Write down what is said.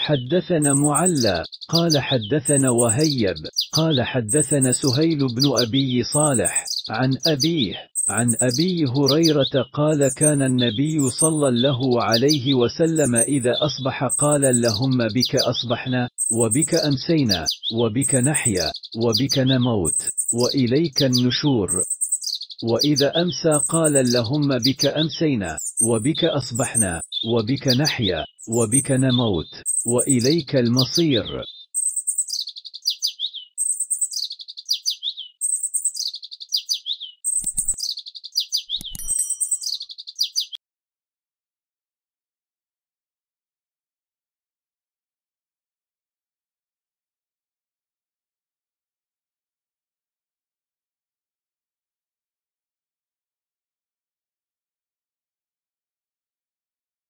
حدثنا معلى قال حدثنا وهيب قال حدثنا سهيل بن أبي صالح عن أبيه عن أبي هريرة قال كان النبي صلى الله عليه وسلم إذا أصبح قال اللهم بك أصبحنا وبك أمسينا وبك نحيا وبك نموت وإليك النشور. وإذا أمسى قال اللهم بك أمسينا وبك أصبحنا. وبك نحيا وبك نموت وإليك المصير.